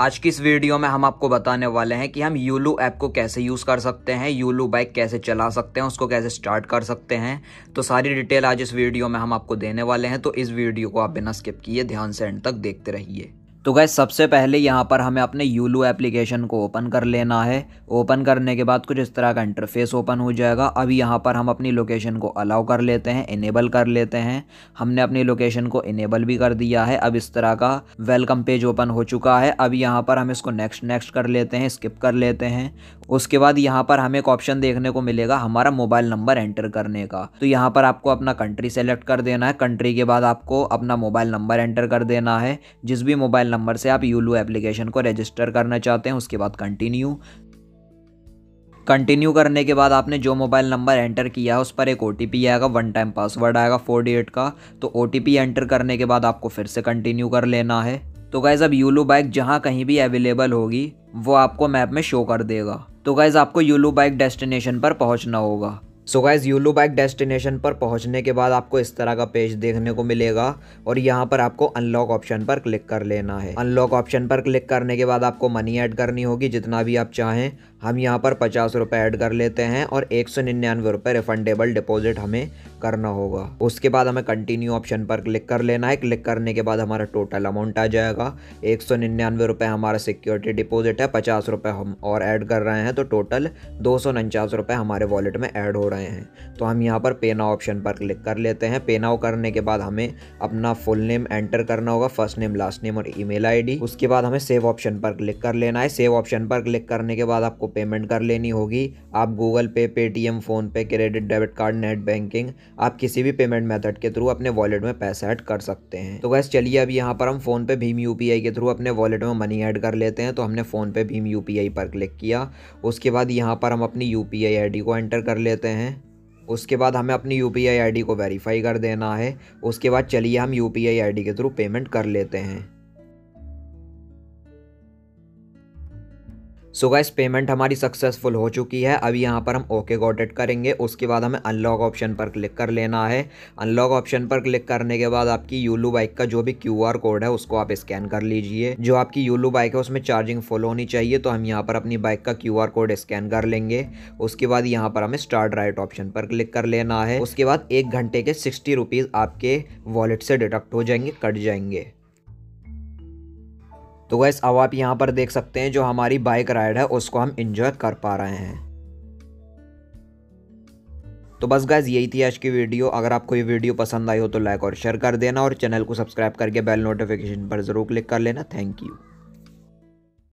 आज की इस वीडियो में हम आपको बताने वाले हैं कि हम यूलू ऐप को कैसे यूज़ कर सकते हैं यूलू बाइक कैसे चला सकते हैं, उसको कैसे स्टार्ट कर सकते हैं। तो सारी डिटेल आज इस वीडियो में हम आपको देने वाले हैं तो इस वीडियो को आप बिना स्किप किए ध्यान से एंड तक देखते रहिए। तो गैस सबसे पहले यहाँ पर हमें अपने यूलू एप्लीकेशन को ओपन कर लेना है। ओपन करने के बाद कुछ इस तरह का इंटरफेस ओपन हो जाएगा। अब यहाँ पर हम अपनी लोकेशन को अलाउ कर लेते हैं इनेबल कर लेते हैं। हमने अपनी लोकेशन को इनेबल भी कर दिया है। अब इस तरह का वेलकम पेज ओपन हो चुका है। अब यहाँ पर हम इसको नेक्स्ट नेक्स्ट कर लेते हैं स्किप कर लेते हैं। उसके बाद यहाँ पर हमें एक ऑप्शन देखने को मिलेगा, हमारा मोबाइल नंबर एंटर करने का। तो यहाँ पर आपको अपना कंट्री सेलेक्ट कर देना है। कंट्री के बाद आपको अपना मोबाइल नंबर एंटर कर देना है। जिस भी मोबाइल नंबर से आप यूलू एप्लीकेशन को रजिस्टर करना चाहते हैं, उसके बाद कंटिन्यू कंटिन्यू करने के बाद आपने जो मोबाइल नंबर एंटर किया है, उस पर एक ओटीपी आएगा वन टाइम पासवर्ड आएगा फोर डिजिट का। तो ओटीपी एंटर करने के बाद आपको फिर से कंटिन्यू कर लेना है। तो गैज़ अब यूलू बाइक जहाँ कहीं भी अवेलेबल होगी, वो आपको मैप में शो कर देगा। तो गैज़ आपको यूलू बाइक डेस्टिनेशन पर पहुँचना होगा। So guys Yulu bike destination पर पहुँचने के बाद आपको इस तरह का पेज देखने को मिलेगा और यहाँ पर आपको अनलॉक ऑप्शन पर क्लिक कर लेना है। अनलॉक ऑप्शन पर क्लिक करने के बाद आपको मनी ऐड करनी होगी, जितना भी आप चाहें। हम यहाँ पर पचास रुपये ऐड कर लेते हैं और एक सौ निन्यानवे रुपये रिफंडेबल डिपॉजिट हमें करना होगा। उसके बाद हमें कंटिन्यू ऑप्शन पर क्लिक कर लेना है। क्लिक करने के बाद हमारा टोटल अमाउंट आ जाएगा। एक सौ निन्यानवे रुपये हमारा सिक्योरिटी डिपॉजिट है। पचास रुपये हम और ऐड कर रहे हैं। तो टोटल दो सौ उनचास रुपये हमारे वॉलेट में ऐड हो रहे हैं। तो हम यहाँ पर पे नाउ ऑप्शन पर क्लिक कर लेते हैं। पे नाउ करने के बाद हमें अपना फुल नेम एंटर करना होगा। फ़र्स्ट नेम लास्ट नेम और ईमेल आईडी उसके बाद हमें सेव ऑप्शन पर क्लिक कर लेना है। सेव ऑप्शन पर क्लिक करने के बाद आपको पेमेंट कर लेनी होगी। आप Google Pay Paytm PhonePe credit debit card net banking आप किसी भी पेमेंट मेथड के थ्रू अपने वॉलेट में पैसा ऐड कर सकते हैं। तो वैसे चलिए अब यहाँ पर हम फ़ोन पे भीम यूपीआई के थ्रू अपने वॉलेट में मनी ऐड कर लेते हैं। तो हमने फ़ोन पे भीम यूपीआई पर क्लिक किया। उसके बाद यहाँ पर हम अपनी यू पी को एंटर कर लेते हैं। उसके बाद हमें अपनी यू पी आई को वेरीफाई कर देना है। उसके बाद चलिए हम यू पी आई के थ्रू पेमेंट कर लेते हैं। सो गाइस पेमेंट हमारी सक्सेसफुल हो चुकी है। अभी यहाँ पर हम ओके इट करेंगे। उसके बाद हमें अनलॉक ऑप्शन पर क्लिक कर लेना है। अनलॉक ऑप्शन पर क्लिक करने के बाद आपकी यूलू बाइक का जो भी क्यू आर कोड है, उसको आप स्कैन कर लीजिए। जो आपकी यूलू बाइक है, उसमें चार्जिंग फुल होनी चाहिए तो हम यहाँ पर अपनी बाइक का क्यू आर कोड स्कैन कर लेंगे। उसके बाद यहाँ पर हमें स्टार्ट राइट ऑप्शन पर क्लिक कर लेना है। उसके बाद एक घंटे के सिक्सटी रुपीज़ आपके वॉलेट से डिडक्ट हो जाएँगे, कट जाएँगे। तो वैस अब आप यहाँ पर देख सकते हैं जो हमारी बाइक राइड है, उसको हम इंजॉय कर पा रहे हैं। तो बस गैस यही थी आज की वीडियो अगर आपको ये वीडियो पसंद आई हो तो लाइक और शेयर कर देना और चैनल को सब्सक्राइब करके बेल नोटिफिकेशन पर ज़रूर क्लिक कर लेना। Thank you